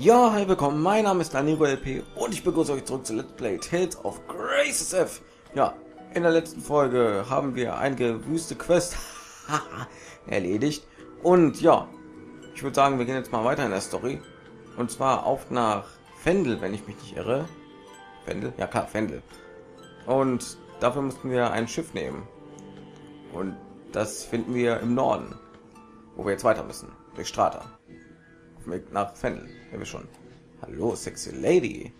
Ja, hi, willkommen. Mein Name ist Danilo LP und ich begrüße euch zurück zu Let's Play Tales of Grace F. Ja, in der letzten Folge haben wir einige wüste Quest erledigt und ja, ich würde sagen, wir gehen jetzt mal weiter in der Story und zwar auf nach Fendel, wenn ich mich nicht irre. Fendel? Ja klar, Fendel. Und dafür mussten wir ein Schiff nehmen und das finden wir im Norden, wo wir jetzt weiter müssen, durch Strata. Weg nach Fendel, ja, wir schon. Hallo, sexy Lady.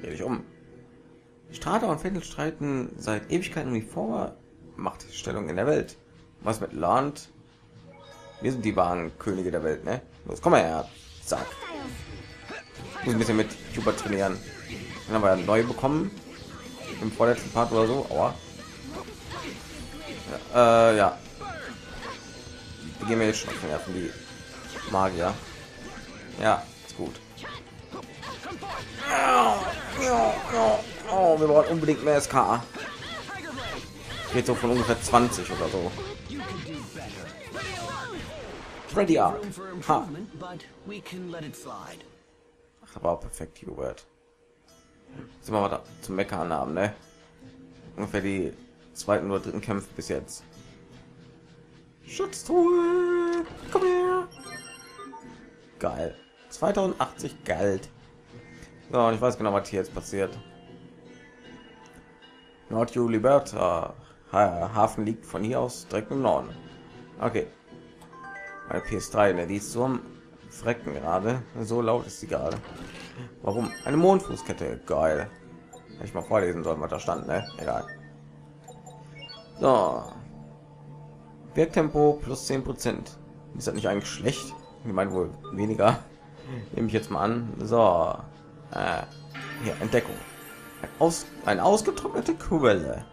Dreh dich um. Strata und Fendel streiten seit Ewigkeiten um die Vormachtstellung in der Welt. Was mit Land? Wir sind die wahren Könige der Welt, ne? Los, komm mal her. Zack. Ich muss ein bisschen mit Hubert trainieren. Den haben wir ja neu bekommen. Im vorletzten Part oder so. Aua. Ja, äh, ja. Die gehen wir jetzt schon auf den Nerven, die Magier. Ja, ist gut. Oh, wir brauchen unbedingt mehr SK. Geht so von ungefähr 20 oder so. Ha. it slide. Ach, war perfekt, Hubert. Sind wir mal da zum Meckern haben, ne? Ungefähr die zweiten oder dritten Kämpfe bis jetzt. Schutztruhe, komm her. Geil. 2080 Geld. So, und ich weiß genau, was hier jetzt passiert. Nordju Liberta. Ha Hafen liegt von hier aus direkt im Norden. Okay. Meine PS3, ne, die ist so am Frecken gerade. So laut ist sie gerade. Warum? Eine Mondfußkette. Geil. Hätte ich mal vorlesen sollen, was da stand, ne? Egal. So. Wirktempo plus 10 Prozent. Ist das nicht eigentlich schlecht? Ich meine wohl weniger. Nehme ich jetzt mal an. So. Äh, hier, Entdeckung. Ein, aus, ein ausgetrocknete Quelle.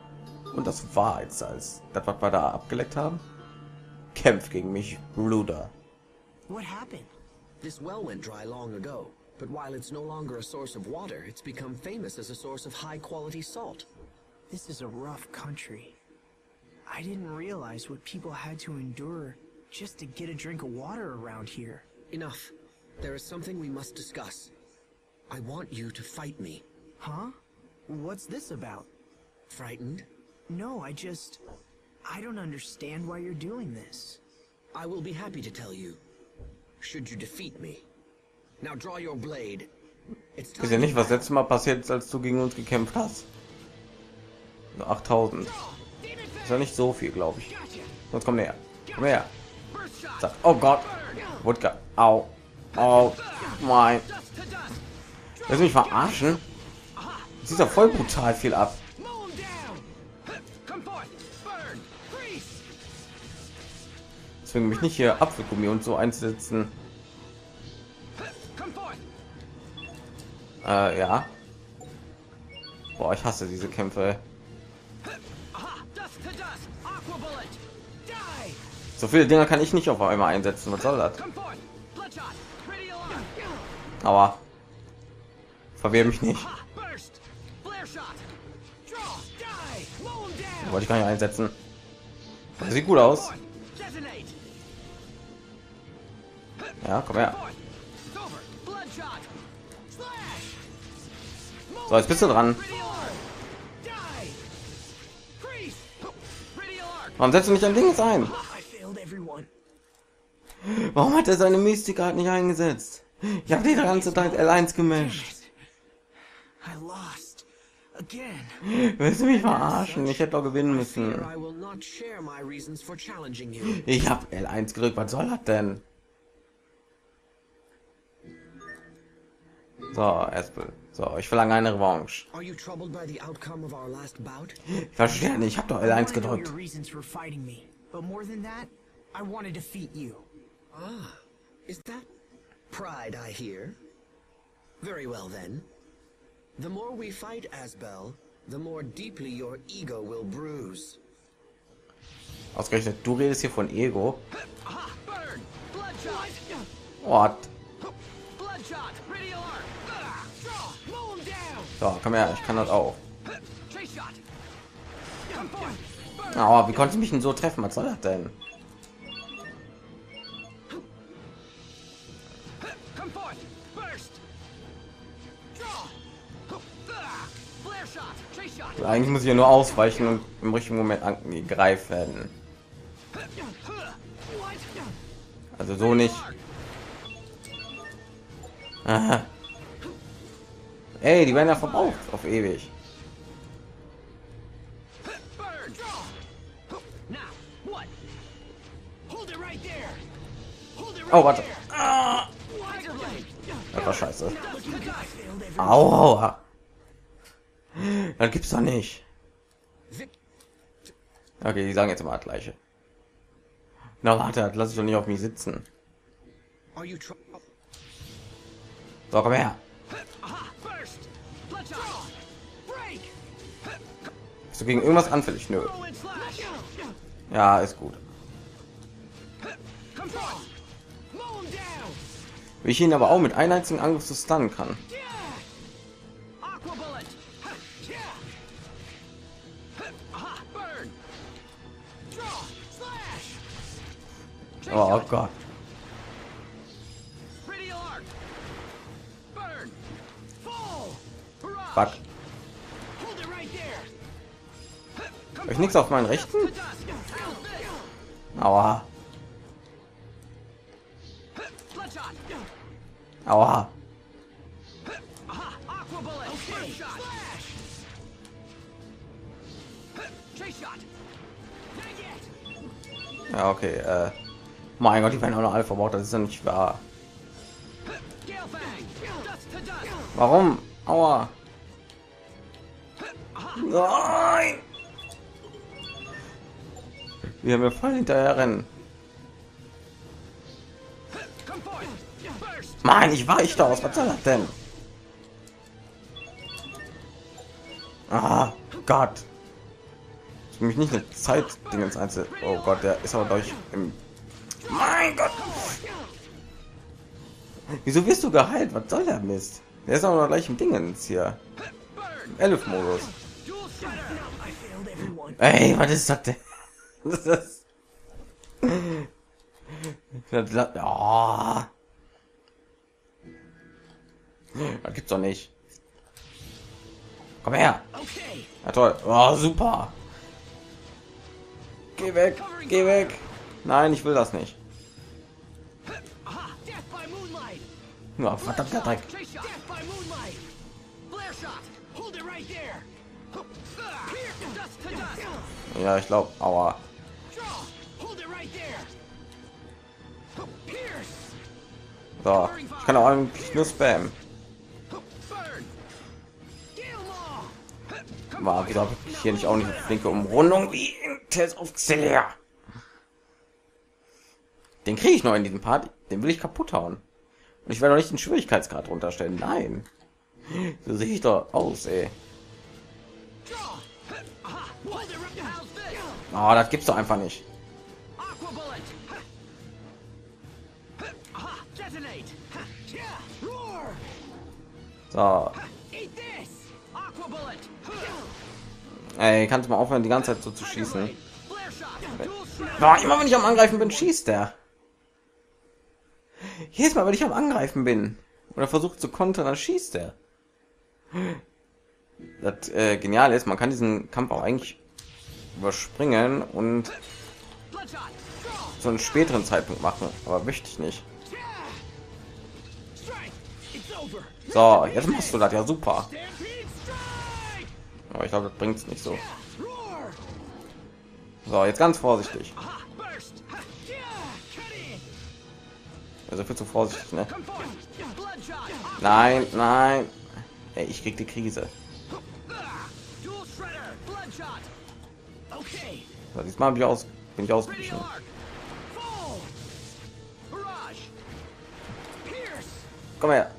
Und das Wahrheitssalz. Das, was wir da abgeleckt haben. Kämpft gegen mich, Bruder. What happened? This well went dry long ago, but while it's no longer a source of water, it's become famous as a source of high quality salt. This is a rough country. I didn't realize what people had to endure just to get a drink of water around here. Enough. There is something we must discuss. I want you to fight me. Huh? What's this about? Frightened? No, I just. I don't understand why you're doing this. I will be happy to tell you. Should you defeat me. Now draw your blade. It's time Ist ja nicht, was letztes Mal passiert ist, als du gegen uns gekämpft hast. So 8000. Ist ja nicht so viel, glaube ich. Sonst komm näher. Komm her. Oh Gott. Wodka. Au. Oh mein. Du mich verarschen? Ist ja voll brutal viel ab. Deswegen mich nicht hier Apfelgummi und so einzusetzen. Äh, ja. Boah, ich hasse diese Kämpfe. So viele Dinger kann ich nicht auf einmal einsetzen. Was soll das? Aber verwehr mich nicht. Wollte ich gar nicht einsetzen. Das sieht gut aus. Ja, komm her. So, jetzt bist du dran. Warum setzt du nicht ein Ding ein? Warum hat er seine Mystik halt nicht eingesetzt? Ich habe die ganze Zeit L1 gemischt. Willst du mich verarschen? Ich hätte doch gewinnen müssen. Ich habe L1 gedrückt. Was soll das denn? So, Espel. So, ich verlange eine Revanche. Ich verstehe nicht. Ich habe doch I wanna L1 know gedrückt. your reasons for fighting me, but more than that, I want to defeat you. Ah, is that pride I hear? Very well then. The more we fight, Asbel, the more deeply your ego will bruise. Ausgerechnet, du redest hier von Ego. What? So, komm her. Ich kann das auch. Aber wie konnte ich mich denn so treffen? Was soll das denn? Shot. Eigentlich muss ich ja nur ausweichen und im richtigen Moment angegreift werden. Also so nicht. Ey, die werden ja verbraucht auf ewig. Oh, warte. Ah, das war scheiße. Aua. Das gibt's doch nicht. Okay, die sagen jetzt immer das gleiche. Na warte, das lass ich doch nicht auf mich sitzen. So, komm her. Bist du gegen irgendwas anfällig? Nö. Ja, ist gut. Wie ich ihn aber auch mit einem einzigen Angriff zu stunnen kann. Oh shot. Gott. Fuck. Hold it right there. Hab ich nichts auf meinen rechten? Aua. Aua. Ja, okay. Äh, mein Gott, die werden auch noch alle verbraucht. Das ist ja nicht wahr. Warum? Aua. Nein. Wir haben voll hinterher rennen. Come forth. Burst. Mann, ich weiche aus. Was soll das denn? Ah, Gott. Ich mich nicht eine Zeit Dingens einzel. Oh Gott, der ist aber durch im. Mein Gott. Wieso wirst du geheilt? Was soll der Mist? Der ist aber noch gleich im Dingens hier. Burn. Elf Modus. Dual shredder. I failed everyone. Ey, was ist das denn? Das ist... Das, oh. das gibt's doch nicht. Komm her. Ja, toll. Oh, super. Geh weg. Geh weg. Nein, ich will das nicht. Dust to dust. Ja, ich glaube. Pierce. So, ich kann auch eigentlich nur Maw. War wieder hier nicht auch nicht flinke Umrundung wie in Tales of Xillia. Den kriege ich noch in diesem Part. Den will ich kaputt hauen. Ich werde doch nicht den Schwierigkeitsgrad runterstellen. Nein. So sehe ich doch aus, ey. Oh, das gibt's doch einfach nicht. So, ey, kannst du mal aufhören, die ganze Zeit so zu schießen? Boah, immer wenn ich am Angreifen bin, schießt der. Jedes Mal, wenn ich am Angreifen bin oder versucht zu kontern, dann schießt er. Das äh, genial ist, man kann diesen Kampf auch eigentlich überspringen und zu einem späteren Zeitpunkt machen, aber möchte ich nicht. So, jetzt machst du das ja super. Aber ich glaube, das bringt's nicht so. So, jetzt ganz vorsichtig. Also viel zu vorsichtig, ne? Nein, nein. Ey, ich krieg die Krise. So, diesmal bin ich aus, bin ich ausgewichen. Komm her.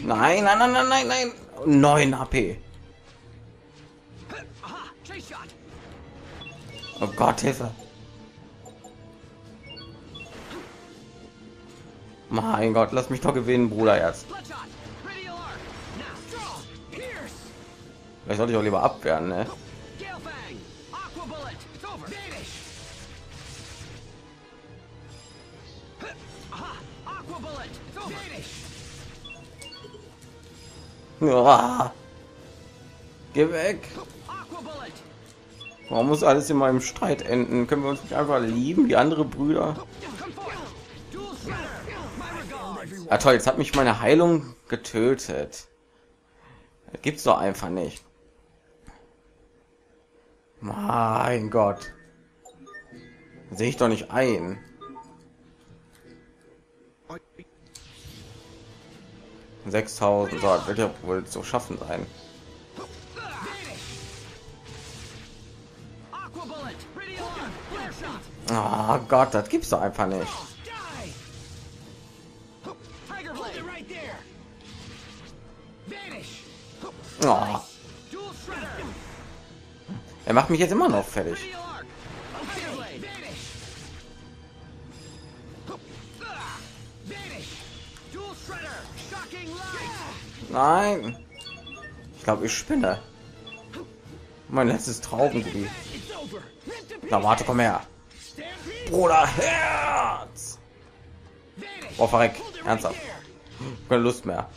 Nein, nein, nein, nein, nein, nein. 9 HP. Oh Gott, Hilfe. Mein Gott, lass mich doch gewinnen, Bruder jetzt. Vielleicht sollte ich auch lieber abwehren, ne? Ja. Geh weg. Warum muss alles in meinem Streit enden? Können wir uns nicht einfach lieben, wie andere Brüder? Ah, toll, jetzt hat mich meine Heilung getötet. Das gibt's doch einfach nicht. Mein Gott. Sehe ich doch nicht ein. Sechstausend, so, wird ja wohl so schaffen sein. Oh Gott, das gibt's doch einfach nicht. Oh. Er macht mich jetzt immer noch fertig. Nein. Ich glaube, ich spinne. Mein letztes Traubengebiet. Na warte, komm her. Bruder Herz. Oh, verreck. Ernsthaft. Keine Lust mehr.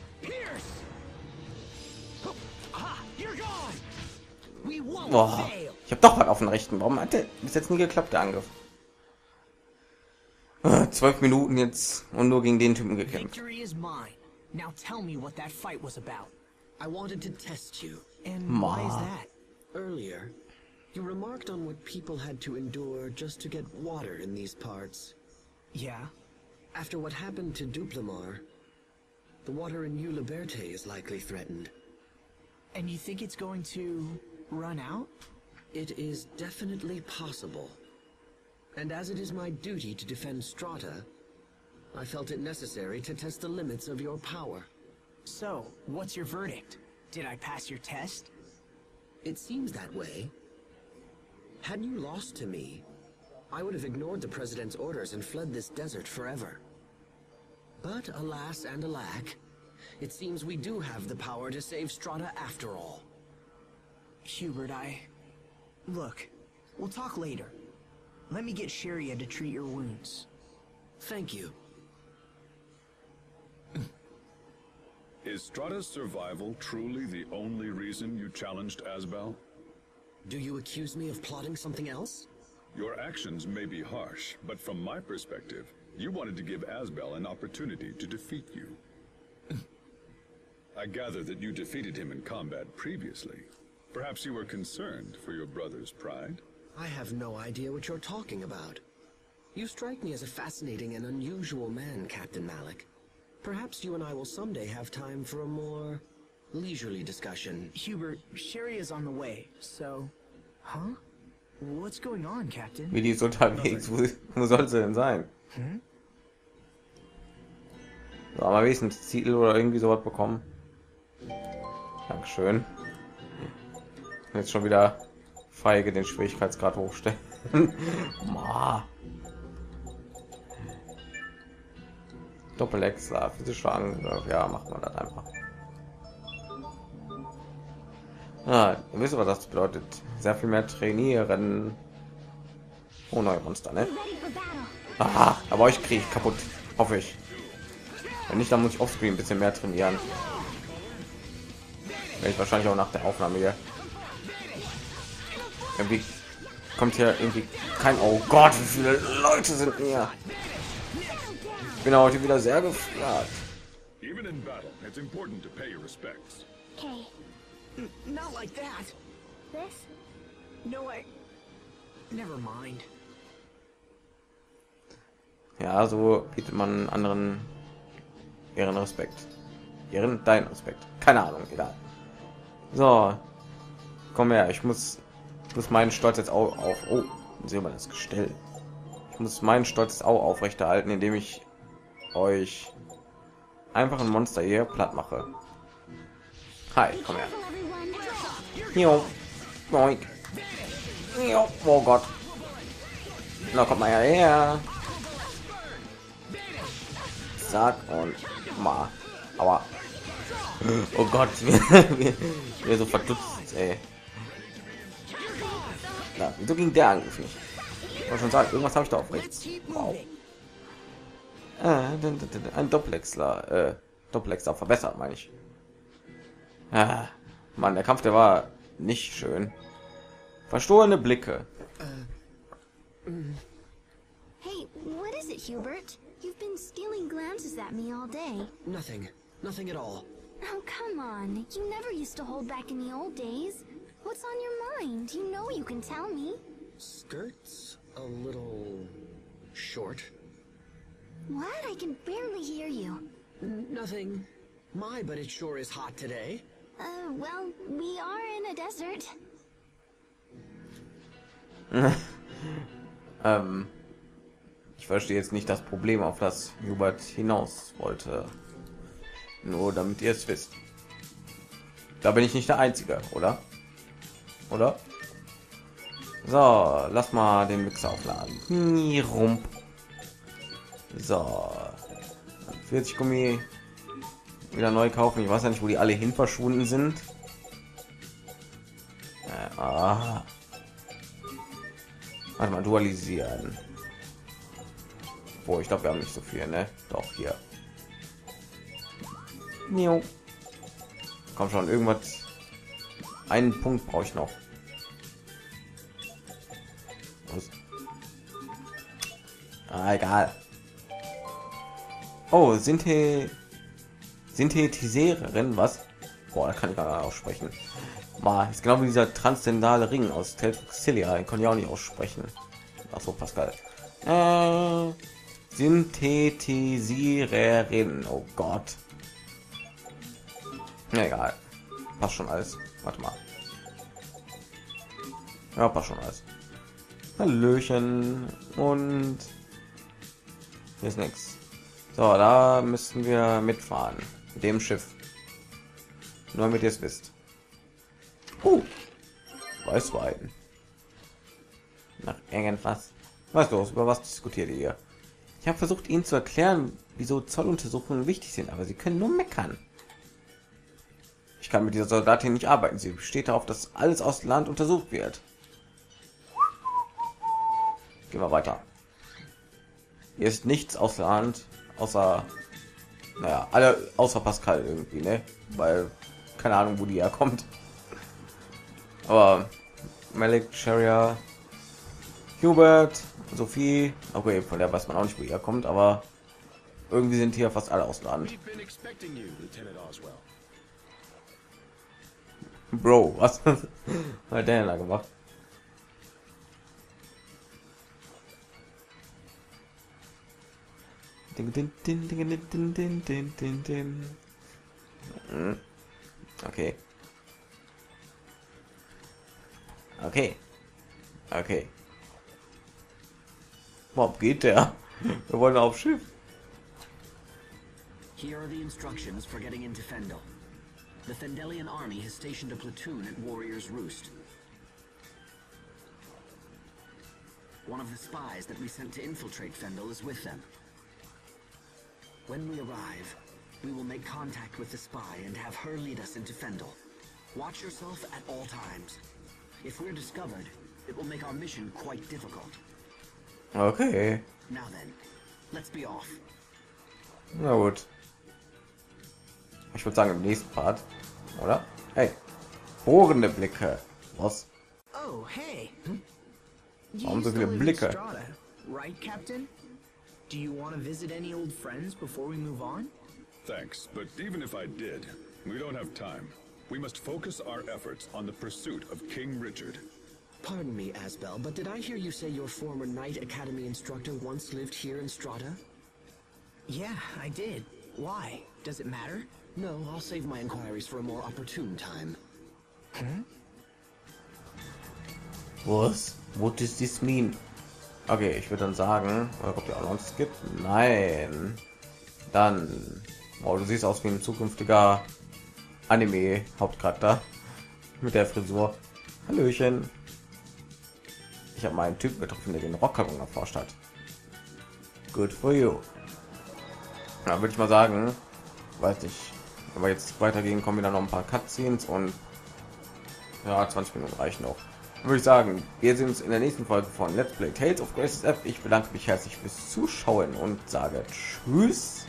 Boah. Ich habe doch was auf den rechten. Warum hat der bis jetzt nie geklappt, der Angriff? Äh, zwölf Minuten jetzt und nur gegen den Typen gekämpft. Victory is mine. Now tell me what that fight was about. I wanted to test you. And Ma. why is that? Earlier, you remarked on what people had to endure just to get water in these parts. Yeah. After what happened to Duplamar, the water in New Liberte is likely threatened. And you think it's going to run out? It is definitely possible. And as it is my duty to defend Strata, I felt it necessary to test the limits of your power. So, what's your verdict? Did I pass your test? It seems that way. Had you lost to me, I would have ignored the President's orders and fled this desert forever. But alas and alack, it seems we do have the power to save Strata after all. Hubert, I... Look, we'll talk later. Let me get Sharia to treat your wounds. Thank you. Is Strata's survival truly the only reason you challenged Asbel? Do you accuse me of plotting something else? Your actions may be harsh, but from my perspective, you wanted to give Asbel an opportunity to defeat you. I gather that you defeated him in combat previously. Perhaps you were concerned for your brother's pride? I have no idea what you're talking about. You strike me as a fascinating and unusual man, Captain Malik. Perhaps you and I will someday have time for a more leisurely discussion. Hubert, Sherry is on the way, so... Huh? What's going on, Captain? Wie die ist unterwegs. Wo, wo soll sie denn sein? Hm? So, aber wenigstens Titel oder irgendwie sowas bekommen. Dankeschön. Jetzt schon wieder feige den Schwierigkeitsgrad hochstellen. Ma. Doppelexler, physischer Angriff. Ja, macht man das einfach. Ah, ihr wisst, was das bedeutet. Sehr viel mehr trainieren. Oh, neue Monster, ne? Aha, aber euch kriege ich kaputt. Hoffe ich. Wenn nicht, dann muss ich offscreen ein bisschen mehr trainieren. Werde ich wahrscheinlich auch nach der Aufnahme hier. Irgendwie kommt hier irgendwie kein... Oh Gott, wie viele Leute sind mir. Ich bin heute wieder sehr gefragt. Even in battle, it's important to pay your respects. Okay, Not like that! this? No, I... Never mind. Ja, so bietet man anderen ihren Respekt. Ihren deinen Respekt. Keine Ahnung, egal. So, komm her. Ich muss, ich muss meinen Stolz jetzt auch auf. Oh, sehen wir das Gestell. Ich muss meinen Stolz auch aufrechterhalten, indem ich euch einfach ein Monster hier platt mache. Hi, komm her. Oh Gott. Na, kommt mal her. Zack und mal. Aber oh Gott, wir so verdutzt, ey. Na, wieso ging der Angriff nicht? Ich wollte schon sagen, irgendwas habe ich da auf rechts. Wow. Äh, ein Doppelexler, äh, Doppelexler verbessert, meine ich. Ah, Mann, der Kampf, der war nicht schön. Verstohlene Blicke. Hey, what is it, Hubert? You've been stealing glances at me all day. Nothing. Nothing at all. Oh, come on. You never used to hold back in the old days. What's on your mind? You know you can tell me. Skirts a little short. What? I can barely hear you. N- nothing. My, but it sure is hot today. Uh, well, we are in a desert. Ähm, ich verstehe jetzt nicht das Problem, auf das Hubert hinaus wollte. Nur damit ihr es wisst. Da bin ich nicht der Einzige, oder? Oder? So, lass mal den Mixer aufladen. Hm, Rump. So. 40 Gummi wieder neu kaufen. Ich weiß ja nicht, wo die alle hin verschwunden sind. Äh, ah. Warte mal, dualisieren. Wo ich glaube, wir haben nicht so viel, ne? Doch hier. Komm schon, irgendwas. Einen Punkt brauche ich noch. Ah, egal. Oh, Synthe Synthetisiererin, was? Boah, da kann ich gar nicht aussprechen. Mal, ist genau wie dieser transzendale Ring aus Telxilia, den konnte ich auch nicht aussprechen. Ach so, Pascal. Äh, Synthetisiererin. Oh Gott. Egal. Passt schon alles. Warte mal. Ja, passt schon alles. Hallöchen. Und hier ist nichts. So, da müssten wir mitfahren. Mit dem Schiff. Nur damit ihr es wisst. Uh, Weißwein. Nach irgendwas. Was los? Über was diskutiert ihr? Ich habe versucht, ihnen zu erklären, wieso Zolluntersuchungen wichtig sind, aber sie können nur meckern. Ich kann mit dieser Soldatin nicht arbeiten. Sie besteht darauf, dass alles aus Land untersucht wird. Gehen wir weiter. Hier ist nichts aus Land, außer, naja, alle außer Pascal irgendwie, ne? Weil keine Ahnung, wo die herkommt. Aber Malik, Sharia, Hubert, Sophie, okay, von der weiß man auch nicht, wo ihr kommt, aber irgendwie sind hier fast alle aus Land. Bro, was hat der denn da gemacht? Okay. Okay. Okay. Warum geht der? Wir wollen auf Schiff. Here are the instructions for getting into Fendel. The Fendelian army has stationed a platoon at Warrior's Roost. One of the spies that we sent to infiltrate Fendel is with them. When we arrive, we will make contact with the spy and have her lead us into Fendel. Watch yourself at all times. If we're discovered, it will make our mission quite difficult. Okay. Now then, let's be off. Na gut. Ich würde sagen im nächsten Part, oder? Hey, bohrende Blicke. Was? Oh, hey. Warum so to viele Blicke? Right, Captain? Do you want to visit any old friends before we move on? Thanks, but even if I did, we don't have time. We must focus our efforts on the pursuit of King Richard. Pardon me, Asbel, but did I hear you say your former Knight Academy instructor once lived here in Strata? Yeah, I did. Why? Does it matter? No, I'll save my inquiries for a more opportune time. Hmm? Was? What does this mean? Okay, ich würde dann sagen, oder ob ihr auch noch gibt? Nein. Dann, oh, du siehst aus wie ein zukünftiger Anime-Hauptcharakter mit der Frisur. Hallöchen. Ich habe meinen Typen getroffen, der den Rockkarton erforscht hat. Good for you. Ja, würde ich mal sagen, weiß nicht, wir jetzt weitergehen, kommen wieder noch ein paar Cutscenes und ja, 20 Minuten reichen noch. Würde ich sagen, wir sehen uns in der nächsten Folge von Let's Play Tales of Graces F. Ich bedanke mich herzlich fürs Zuschauen und sage Tschüss.